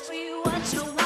for you what you want.